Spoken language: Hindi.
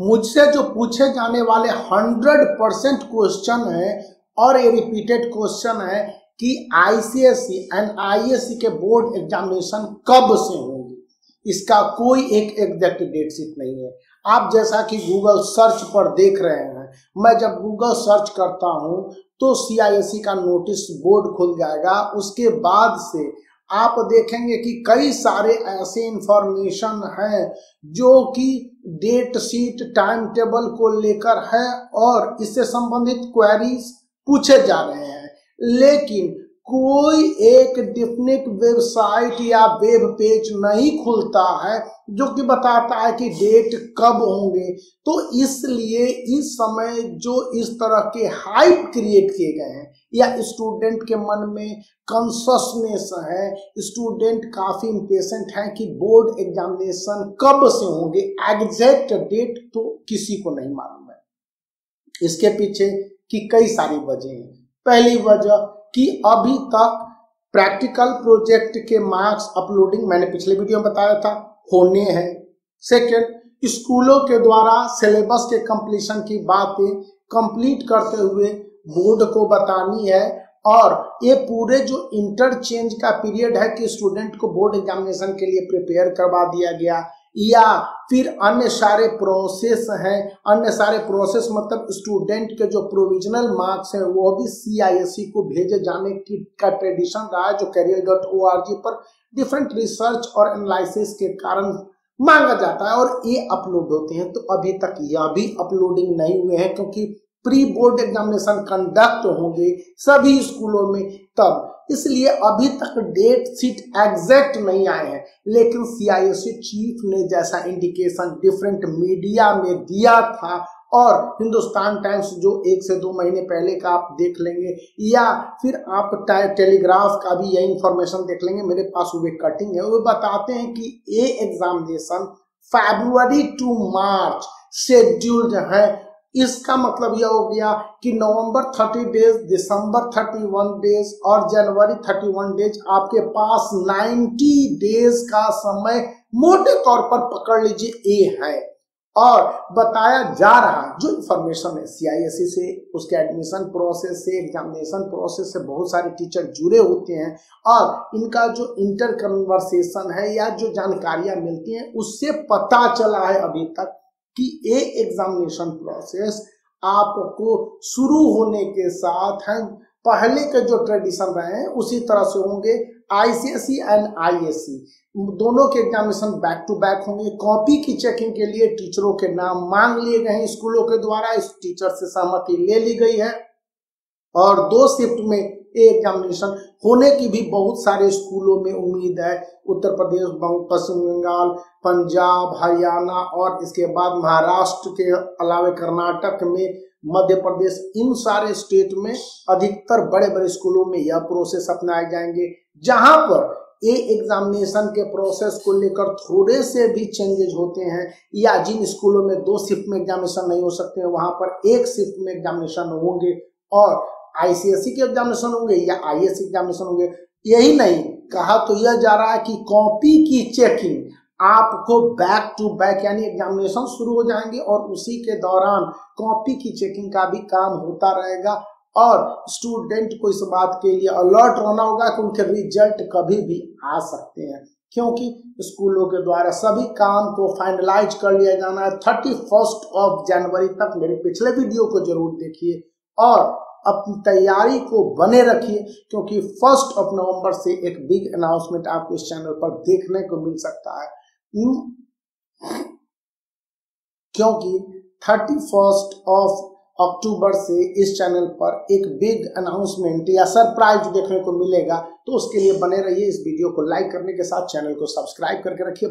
मुझसे जो पूछे जाने वाले हंड्रेड परसेंट क्वेश्चन है और ये रिपीटेड क्वेश्चन है कि आईसीएससी एंड आईएससी के बोर्ड एग्जामिनेशन कब से होंगे? इसका कोई एक एग्जैक्ट डेट शीट नहीं है। आप जैसा कि गूगल सर्च पर देख रहे हैं, मैं जब गूगल सर्च करता हूँ तो सीआईएससी का नोटिस बोर्ड खुल जाएगा। उसके बाद से आप देखेंगे कि कई सारे ऐसे इंफॉर्मेशन हैं जो कि डेट सीट टाइम टेबल को लेकर है और इससे संबंधित क्वेरीज पूछे जा रहे हैं। लेकिन कोई एक डिफिनिट वेबसाइट या वेब पेज नहीं खुलता है, जो कि बताता है कि डेट कब होंगे। तो इसलिए इस समय जो इस तरह के हाइप क्रिएट किए गए हैं, या स्टूडेंट के मन में कॉन्सियसनेस है स्टूडेंट काफ़ी इम्पेशेंट है कि बोर्ड एग्जामिनेशन कब से होंगे एग्जैक्ट डेट तो किसी को नहीं मालूम है। इसके पीछे की कई सारी वजह हैं। पहली वजह कि अभी तक प्रैक्टिकल प्रोजेक्ट के मार्क्स अपलोडिंग, मैंने पिछले वीडियो में बताया था, होने हैं। सेकेंड स्कूलों के द्वारा सिलेबस के कंप्लीशन की बातें कंप्लीट करते हुए बोर्ड को बतानी है और ये पूरे जो इंटरचेंज का पीरियड है कि स्टूडेंट को बोर्ड एग्जामिनेशन के लिए प्रिपेयर करवा दिया गया। या फिर अन्य सारे प्रोसेस हैं। अन्य सारे प्रोसेस मतलब स्टूडेंट के जो प्रोविजनल मार्क्स हैं, वो भी सीआईएससी को भेजे जाने की, का ट्रेडिशन रहा है, जो करियर डॉट ओ पर डिफरेंट रिसर्च और एनालिसिस के कारण मांगा जाता है और ये अपलोड होते हैं। तो अभी तक यह भी अपलोडिंग नहीं हुए हैं, क्योंकि प्री बोर्ड एग्जामिनेशन कंडक्ट होंगे सभी स्कूलों में तब। इसलिए अभी तक डेट सीट एग्जैक्ट नहीं आए हैं। लेकिन सीआईएससी चीफ ने जैसा इंडिकेशन डिफरेंट मीडिया में दिया था, और हिंदुस्तान टाइम्स जो एक से दो महीने पहले का आप देख लेंगे, या फिर आप टेलीग्राफ का भी यही इंफॉर्मेशन देख लेंगे, मेरे पास वे कटिंग है। वो बताते हैं कि ये examination February to March scheduled है। इसका मतलब यह हो गया कि नवंबर 30 डेज़, दिसंबर 31 डेज़ और जनवरी 31 डेज़ आपके पास 90 डेज़ का समय मोटे तौर पर पकड़ लीजिए ए है। और बताया जा रहा, जो इंफॉर्मेशन है सीआईएससी से, उसके एडमिशन प्रोसेस से एग्जामिनेशन प्रोसेस से बहुत सारे टीचर जुड़े होते हैं और इनका जो इंटर कन्वर्सेशन है या जो जानकारियाँ मिलती हैं, उससे पता चला है अभी तक कि ए एग्जामिनेशन प्रोसेस आपको शुरू होने के साथ है, पहले के जो ट्रेडिशन रहे हैं, उसी तरह से होंगे आईसीएसई एंड आईएससी दोनों के एग्जामिनेशन बैक टू बैक होंगे। कॉपी की चेकिंग के लिए टीचरों के नाम मांग लिए गए हैं स्कूलों के द्वारा। इस टीचर से सहमति ले ली गई है। और दो शिफ्ट में एग्जामिनेशन होने की भी बहुत सारे स्कूलों में उम्मीद है। उत्तर प्रदेश पश्चिम बंगाल, पंजाब, हरियाणा और इसके बाद महाराष्ट्र के अलावे कर्नाटक में, मध्य प्रदेश, इन सारे स्टेट में अधिकतर बड़े बड़े स्कूलों में यह प्रोसेस अपनाए जाएँगे। जहाँ पर ए एग्जामिनेशन के प्रोसेस को लेकर थोड़े से भी चेंजेज होते हैं या जिन स्कूलों में दो शिफ्ट में एग्जामिनेशन नहीं हो सकते हैं वहाँ पर एक शिफ्ट में एग्जामिनेशन होंगे और आईसीएससी के एग्जामिनेशन होंगे या आईएससी एग्जामिनेशन होंगे? यही नहीं। कहा तो यह जा रहा है कि कॉपी की चेकिंग आपको बैक टू बैक यानी एग्जामिनेशन शुरू हो जाएँगे और उसी के दौरान कॉपी की चेकिंग का भी काम होता रहेगा। और स्टूडेंट को इस बात के लिए अलर्ट रहना होगा कि उनके रिज़ल्ट कभी भी आ सकते हैं। क्योंकि स्कूलों के द्वारा सभी काम को फाइनलाइज कर लिया जाना है। थर्टी फ़र्स्ट ऑफ़ जनवरी तक मेरे पिछले वीडियो को ज़रूर देखिए। और अपनी तैयारी को बने रखिए, क्योंकि फ़र्स्ट ऑफ़ नवंबर से एक बिग अनाउंसमेंट आपको इस चैनल पर देखने को मिल सकता है हम्म। क्योंकि थर्टी फ़र्स्ट ऑफ़ अक्टूबर से इस चैनल पर एक बिग अनाउंसमेंट या सरप्राइज़ देखने को मिलेगा तो उसके लिए बने रहिए इस वीडियो को लाइक करने के साथ चैनल को सब्सक्राइब करके रखिए